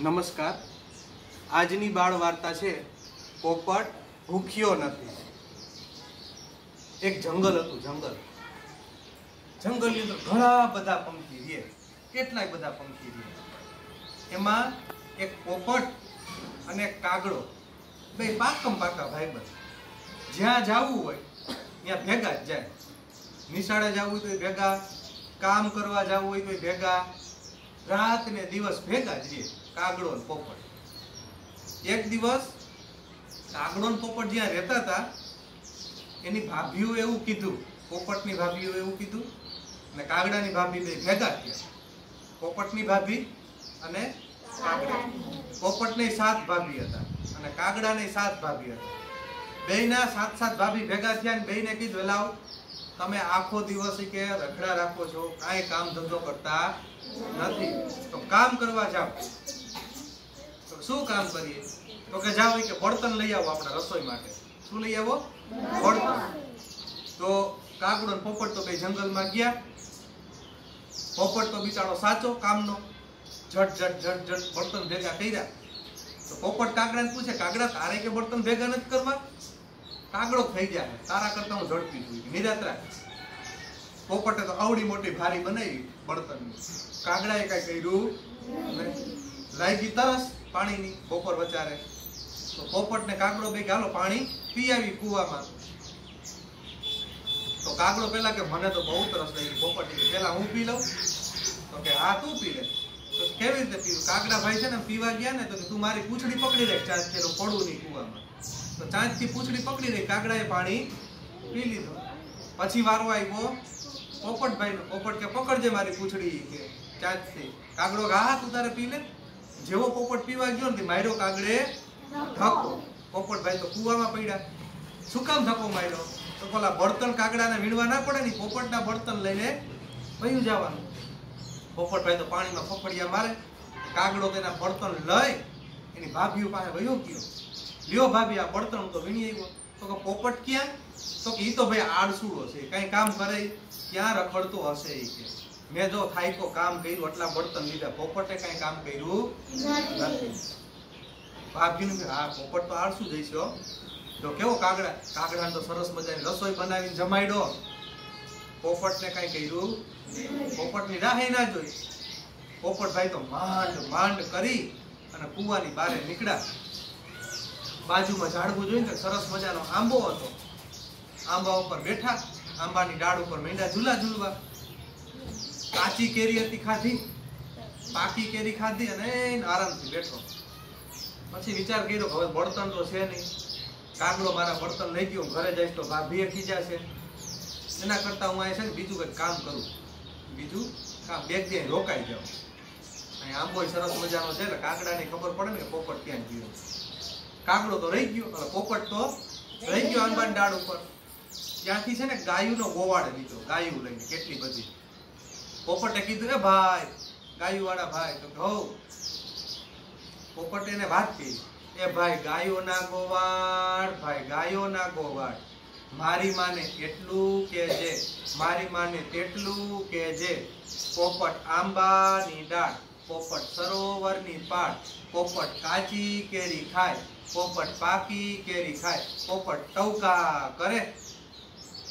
નમસ્કાર. આજની બાળ વાર્તા છે, પોપટ ભૂખ્યો નથી. એક જંગલ હતું, જંગલ. જંગલની અંદર ઘણા બધા પંખી રહે કેટલાય બધા પંખી રહે એમાં એક પોપટ અને કાગડો, બે પાકમ પાકા ભાઈબંધ. જ્યાં જવું હોય, ત્યાં ભેગા જ જાય. નિશાળે જવું હોય તો ભેગા, કામ કરવા જવું હોય તો ભેગા. રાત ને દિવસ ભેગા જ રહે. કાગડો પોપટ. એક દિવસ કાગડો ને પોપટ જ્યાં રહેતા હતા, એની ભાભીઓ એવું કીધું, પોપટની ભાભીઓ એવું કીધું, અને કાગડાની ભાભી બે ભેગા થયા. પોપટની ભાભી અને કાગડા. પોપટની સાત ભાભી હતા અને કાગડાની સાત ભાભી હતા. બેયના સાત સાત ભાભી ભેગા થયા ને બેયને કીધું લાવ તમે આખો દિવસ કે રખડા રાખો છો, કાંઈ કામ ધંધો કરતા નથી. તો કામ કરવા જાઓ. શું કામ કરીએ? તો કે જાઓ કે બળતણ લઈ આવો આપણે રસોઈ માટે. શું લઈ આવો? બળતણ. તો કાગડો ને પોપટ તો બે જંગલમાં ગયા. પોપટ તો બિચારો સાચો કામનો. ઝટ ઝટ ઝટ ઝટ બળતણ ભેગા કર્યા. તો પોપટ કાગડાને પૂછે, કાગડા, તારે કે બળતણ ભેગા નથી કરવા? કાગડો થઈ જાય તારા કરતા હું ઝડપી છું. નિરાત્રા પોપટે તો આવડી મોટી ભારી બનાવી બળતણની. કાગડાએ કઈ કર્યું. લાગી તરસ. પાણીની બપોર વચારે તો પોપટ ને કાગડો ભાઈ હાલો, પાણી પી આવી કુવામાં. તો કાગડો પેલા કે, મને તો બહુ તરસ લાગી પોપટ પેલા હું પી લઉં? તો કે, હા, તું પી લે. તો કેવી રીતે પીવું કાગડા ભાઈ છે ને, પીવા ગયા ને, તો તું મારી પૂંછડી પકડી રાખ ચાંચ પેલો પડું નહીં કુવામાં. તો ચાંચથી પૂછડી પકડી રહી કાગડાએ પાણી પી લીધું. પછી વારો આવ્યો. પોપટભાઈ નો પોપટ કે, પકડજે મારી પૂંછડી, કે ચાંચથી કાગડો કે હા, તું તારે પી લે. જેવો પોપટ પીવા ગયો ને માર્યો કાગડે ધક્કો પોપટભાઈ તો કુવામાં પડ્યા. શું કામ ધક્કો માર્યો? તો પેલા બળતણ કાગડાને વીણવા ના પડે ને પોપટના બળતણ લઈને વયું જવાનું. પોપટભાઈ તો પાણીમાં ફફડિયા મારે. કાગડો તેના બળતણ લઈ એની ભાભીઓ પાસે વયો ગયો. લ્યો ભાભી, આ બળતણ તો વીણી આવ્યો. તો કે પોપટ ક્યાં? તો કે એ તો ભાઈ આળસુડો છે. કઈ કામ કરે ક્યાં રખડતો હશે એ કે? મેં જો થાય તો કામ કર્યું એટલા બળતણ લીધા. પોપટે કઈ કામ કર્યું નથી. ભાભીનું હા પોપટ તો આળસુ જઈશો તો કેવો કાગડા? કાગડાને તો સરસ મજાની રસોઈ બનાવીને જમાડ્યો. પોપટને કઈ કર્યું? પોપટની રાહે ના જોઈ. પોપટભાઈ તો માંડ માંડ કરી અને કુવાની બારે નીકળ્યા. બાજુમાં ઝાડવું જોઈને સરસ મજાનો આંબો હતો. આંબા ઉપર બેઠા આંબાની ડાળ ઉપર મેંડા ઝૂલા ઝૂલવા. કાચી કેરી હતી ખાધી, પાકી કેરી ખાધી અને આરામથી બેઠો. પછી વિચાર કર્યો હવે બળતણ તો છે નહીં. કાગડો મારા બળતણ લઈ ગયો ઘરે જઈશ તો ભાભીએ ખીજાશે એના કરતાં હું અહીં છે ને બીજું કંઈક કામ કરું. બીજું કામ, બે ત્યાં રોકાઈ જાઉં. અહીં આંબોય સરસ મજાનો છે એટલે કાગડાની ખબર પડે ને કે પોપટ ત્યાં ગયો. કાગડો તો રહી ગયો એટલે પોપટ તો રહી ગયો આંબાની ડાળ ઉપર. ત્યાંથી છે ને ગાયુંનો ગોવાળ લીધો, ગાયું લઈને કેટલી બધી. પોપટે કીધું ને ભાઈ ગાયું ભાઈ. તો કે, હો. પોપટે એને વાત કરી, એ ભાઈ ગાયોના ગોવાળ, ભાઈ ગાયોના ગોવાળ, મારી માને એટલું કે જે, મારી માને તેટલું કે જે, પોપટ આંબાની ડાળ, પોપટ સરોવરની પાળ, પોપટ કાચી કેરી ખાય, પોપટ પાકી કેરી ખાય, પોપટ ટવકા કરે.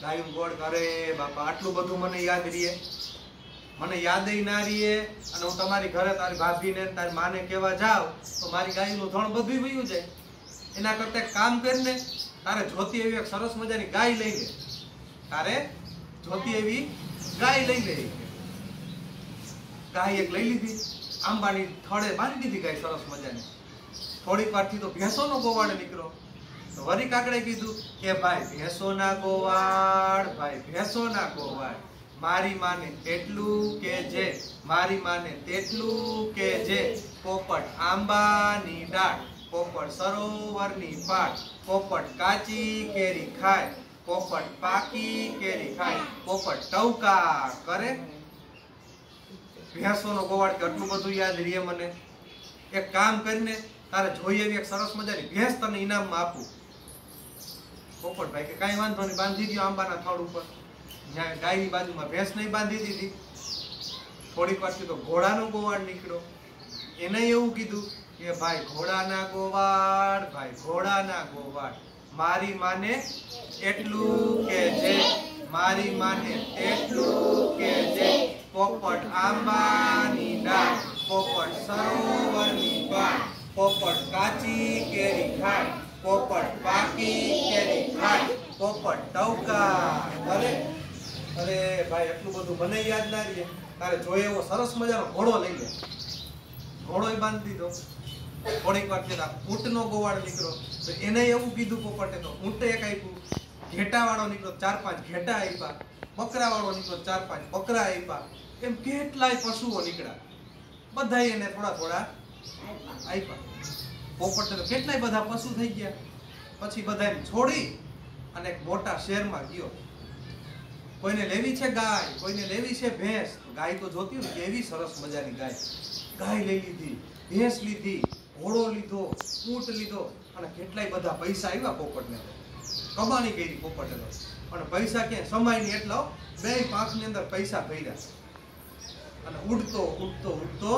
ગાયું ગોળ કરે, બાપા, આટલું બધું મને યાદ રહીએ. મને યાદય ના રહીએ અને હું તમારી ઘરે તારી ભાભીને ને તારી માને કહેવા જાવ તો મારી ગાયનું ધણ બધું વયું જાય. એના કરતા કામ કરીને તારે જોતી એવી એક સરસ મજાની ગાય લઈ લે. તારે જોતી એવી ગાય લઈ લે. ગાય એક લઈ લીધી. આંબાની થડે બાંધી દીધી ગાય સરસ મજાની. થોડીક વારથી તો ભેંસોનો ગોવાળ નીકળ્યો. તો વરી કાકડે કીધું કે, ભાઈ ભેંસોના ગોવાળ, ભાઈ ભેંસોના ગોવાળ. મારી માને તેટલું કે જે, મારી માને તેટલું કે જે. પોપટ આંબાની ડાળ પોપટ સરોવરની પાટ પોપટ કાચી કેરી ખાય, પોપટ પાકી કેરી ખાય, પોપટ ટવકા કરે. ભેંસોનો ગોવાળ કે આટલું બધું યાદ રહે મને. એક કામ કરીને તારે જોઈએ એક સરસ મજાની ભેંસ તને ઇનામમાં આપું. પોપટભાઈ કે કાંઈ વાંધો નહીં, બાંધી ગયો આંબાના થાળ ઉપર. જ્યાં ગાયની બાજુમાં ભેંસ નહીં બાંધી દીધી. થોડીક વારથી તો ઘોડાનો ગોવાળ નીકળ્યો. એને એવું કીધું કે, ભાઈ, ઘોડાના ગોવાળ, ભાઈ, ઘોડાના ગોવાળ. મારી માને એટલું કે જે મારી માને એટલું કે જે પોપટ આંબાની ડાળ પોપટ સરોવરની પાળ પોપટ કાચી કેરી ખાય, પોપટ પાકી કેરી ખાય, પોપટ ટવકા ભલે અરે ભાઈ, એટલું બધું મને યાદ ના રહે. તારે જોઈએ એવો સરસ મજાનો ઘોડો લઈ લે. ઘોડો બાંધી દીધો. થોડીક વાર થતા ઊંટનો ગોવાળ નીકળ્યો. તો એને એવું કીધું પોપટે તો, ઊંટે એક આપ્યું ઘેટા વાળો નીકળ્યો, ચાર પાંચ ઘેટા આપ્યા બકરા વાળો નીકળ્યો, ચાર પાંચ બકરા આપ્યા એમ કેટલાય પશુઓ નીકળ્યા. બધા એને થોડા થોડા આપ્યા પોપટે તો કેટલાય બધા પશુ થઈ ગયા. પછી બધાને છોડી અને એક મોટા શહેરમાં ગયો. કોઈને લેવી છે ગાય, કોઈને લેવી છે ભેંસ. ગાય તો જોતી ને કેવી સરસ મજાની ગાય. ગાય લઈ લીધી, ભેંસ લીધી, ઘોડો લીધો ઊંટ લીધો, અને કેટલાય બધા પૈસા આવ્યા પોપટને કમાણી કરી પોપટને પણ પૈસા ક્યાં? સમાય નહીં એટલો બે પાંખની અંદર પૈસા ભર્યા. અને ઉડતો ઉડતો ઉડતો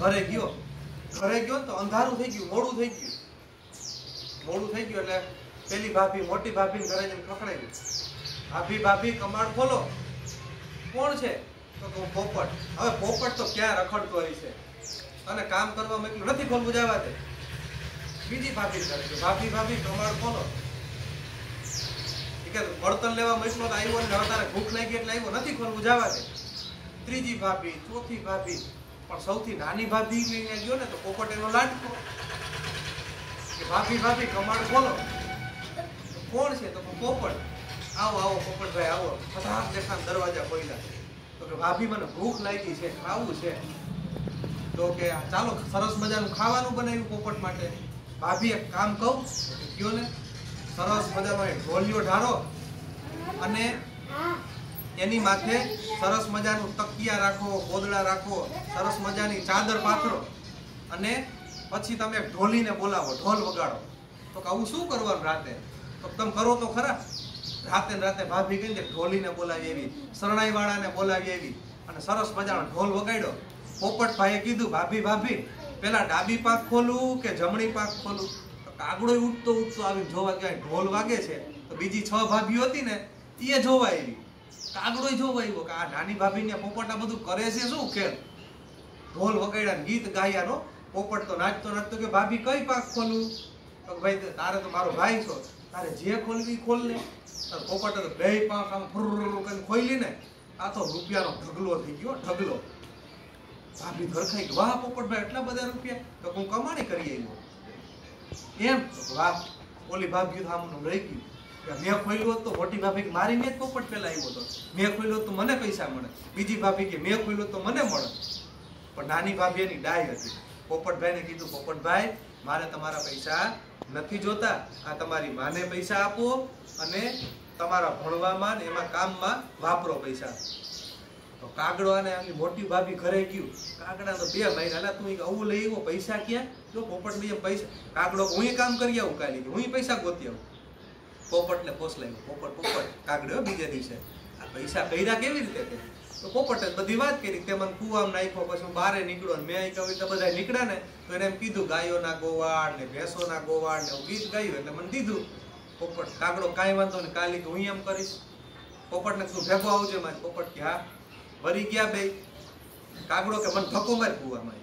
ઘરે ગયો. ઘરે ગયો ને તો અંધારું થઈ ગયું, મોડું થઈ ગયું. મોડું થઈ ગયું એટલે પેલી ભાભી, મોટી ભાભી ઘરે જઈને ખખડાવી ભાભી ભાભી, કમાડ ખોલો. કોણ છે? તો કહું પોપટ. હવે પોપટ તો ક્યાં રખડતો હોય છે? અને કામ કરવા એટલું નથી ખોલવું જવા દે? બીજી ભાભી કરે છે ભાભી ભાભી, કમાડ ખોલો. કે બળતણ લેવા મોકલો તો આવ્યો ને તારે ભૂખ લાગી એટલે આવ્યો નથી ખોલવું જવા દે. ત્રીજી ભાભી, ચોથી ભાભી. પણ સૌથી નાની ભાભી લઈને ગયો ને તો પોપટ એનો લાડકો. કે ભાભી ભાભી, કમાડ ખોલો. કોણ છે? તો પોપટ. આવો આવો પોપટભાઈ આવો. ફટાક દેખાન દરવાજા ખોલ્યા તો કે ભાભી, મને ભૂખ લાગી છે, ખાવું છે. તો કે ચાલો, સરસ મજાનું ખાવાનું બનાવ્યું પોપટ માટે. ભાભી એક કામ કહું કયો ને? સરસ મજાનો એક ઢોલિયો ઢારો અને એની માથે સરસ મજાનું તકિયા રાખો, ગોદડા રાખો, સરસ મજાની ચાદર પાથરો અને પછી તમે ઢોલીને બોલાવો, ઢોલ વગાડો. તો કે આવું શું કરવાનું રાતે? તો તમે કરો તો ખરા. રાતે રાતે ભાભી કહીને ઢોલીને બોલાવી એવી શરણાઈ વાળાને બોલાવી એવી અને સરસ મજાનો ઢોલ વગાડ્યો. પોપટભાઈએ કીધું, ભાભી ભાભી, પેલા ડાબી પાક ખોલું કે જમણી પાક ખોલું? તો કાગડો ઉઠતો ઉઠતો આવી જોવા ગયા, ઢોલ વાગે છે. તો બીજી છ ભાભીઓ હતી ને એ જોવા આવી. કાગડો જોવા આવ્યો કે આ નાની ભાભીને પોપટ બધું કરે છે શું? ખેલ. ઢોલ વગાડ્યા ગીત ગાયાનો. પોપટ તો નાચતો નાચતો કે, ભાભી, કઈ પાક ખોલું? તો ભાઈ, તારે તો મારો ભાઈ છો. તારે જે ખોલવી ખોલ ને તારે પોપટ બે પાંખ આમ ફુર કરીને ખોલી ને, આ તો રૂપિયાનો ઢગલો થઈ ગયો, ઢગલો. ભાભી ધરખાઈ વાહ પોપટભાઈ એટલા બધા રૂપિયા? તો હું કમાણી કરી આવ્યો એમ વાહ, ઓલી ભાભી સામનું રહી ગયું. મેં ખોલ્યું તો મોટી ભાભી મારી મેં પોપટ પેલા આવ્યો હતો મેં ખોલ્યું તો મને પૈસા મળે. બીજી ભાભી કે, મેં ખોલ્યું તો મને મળે. પણ નાની ભાભી એની ડાય હતી. પોપટભાઈને કીધું, પોપટભાઈ મારે તમારા પૈસા નથી જોતા. આ તમારી માને પૈસા આપો અને તમારા ભણવામાં ને એમાં કામમાં વાપરો પૈસા. તો કાગડો અને આની મોટી ભાભી ઘરે ગયું. કાગડા તો બે મહિના અલા, તું આવું લઈ આવ્યો? પૈસા ક્યાં? જો પોપટ લઈ પૈસા. કાગડો હું કામ કરી આવું કાલી? હું પૈસા ગોતી આવું? પોપટને પોસલાવ્યો પોપટ પોપટ. કાગડો બીજે દિવસે. આ પૈસા કર્યા કેવી રીતે તે? તો પોપટે બધી વાત કરી તે મને કુવામાં નાખ્યો, પછી હું બારે નીકળ્યો મેં કહ્યું તો બધા નીકળ્યા ને. તો એને એમ કીધું ગાયોના ગોવાળ ને ભેંસોના ગોવાળ ને ગીત ગાયું. એટલે મને દીધું, પોપટ, કાગડો કાંઈ વાંધો ને કાલી તો હું એમ કરીશ. પોપટને તું ભેગો આવજે મારે. પોપટ કે, હા. વરી ગયા બે. કાગડો કે, મને ધક્કો મારે કુવા મારી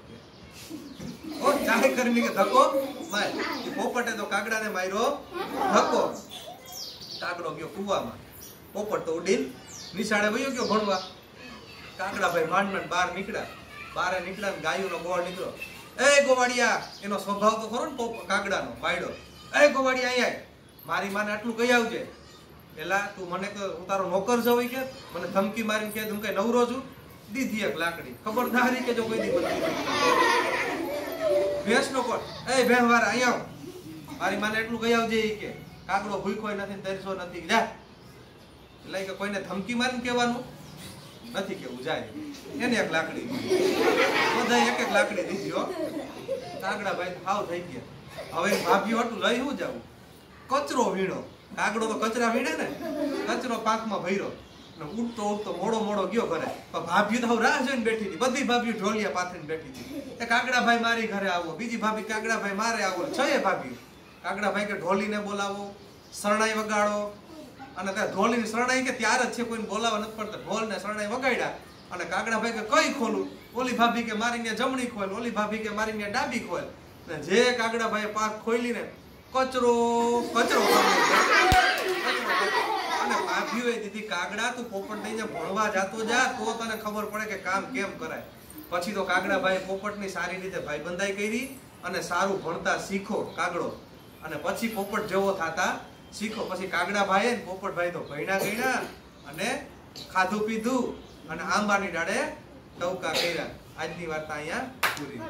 ઓ ચાહે કરીને કે ધક્કો માર. પોપટે તો કાગડાને માર્યો, ધક્કો. કાગડો ગયો કુવામાં. પોપટ તો ઉડીન નિશાળે વયો ગયો ભણવા. કાગડા ભાઈ માંડ માંડ બહાર નીકળ્યા. બહાર નીકળ્યા ને ગાયોનો ગોળ નીકળ્યો. એ ગોવાડિયા એનો સ્વભાવ તો ખરો ને કાગડાનો પાયડો એ ગોવાડિયા અહીંયા મારી માને આટલું કહી આવજે. પેલા તું મને હું તારો નોકર છો કે? મને ધમકી મારીને કે, હું કઈ નવરો છું? દીધી એક લાકડી. ખબરદારી કે જો કોઈ દી ભેંસ નો કોટ. એ ભેંસ વાળા અહીંયા આવ. મારી માને એટલું કહી આવજે કે. કાગડો ભૂખ્યો નથી તરસો નથી. જા. એટલે કે કોઈને ધમકી મારીને કહેવાનું? નથી કેવું જાય એને એક લાકડી બધા એક એક લાકડી દીધી, હો. કાગડા ભાઈ હાવ થઈ ગયા. હવે ભાભી હતું લઈ હું જાવું કચરો વીણો. કાગડો તો કચરા વીણે ને. કચરો પાકમાં ભર્યો. ને ઉડતો ઉડતો મોડો મોડો ગયો ઘરે. પણ ભાભી તો રાહ જોઈને બેઠી હતી. બધી ભાભીઓ ઢોલિયા પાથરીને બેઠી હતી. એ કાગડાભાઈ મારી ઘરે આવો. બીજી ભાભી કાગડાભાઈ મારે આવો. છ ભાભી. ભાભી કાગડાભાઈ કે ઢોલીને બોલાવો, શરણાઈ વગાડો. અને ત્યાં ઢોલીની શરણાઈ કે ત્યાર જ છે, કોઈને બોલાવવા નથી પડતા. ઢોલને શરણાઈ વગાડ્યા અને કાગડાભાઈ કે કઈ ખોલું? ઓલી ભાભી કે મારી ને જમણી ખોલ, ઓલી ભાભી કે મારી ને ડાબી ખોલ. ને જે કાગડાભાઈ પાક ખોલી ને કચરો કચરો અને ભાભી હોય દીધી કાગડા, તું પોપટ લઈને ભણવા જાતો જા, તો તને ખબર પડે કે કામ કેમ કરાય. પછી તો કાગડાભાઈ પોપટની સારી રીતે ભાઈબંધાઈ કરી અને સારું ભણતા શીખો કાગડો. અને પછી પોપટ જેવો થાતા શીખો. પછી કાગડા ભાઈ ને પોપટભાઈ તો ભૈણા ગણ્યા અને ખાધું પીધું અને આંબાની ડાળે ટવકા કર્યા. આજની વાર્તા અહીંયા પૂરી.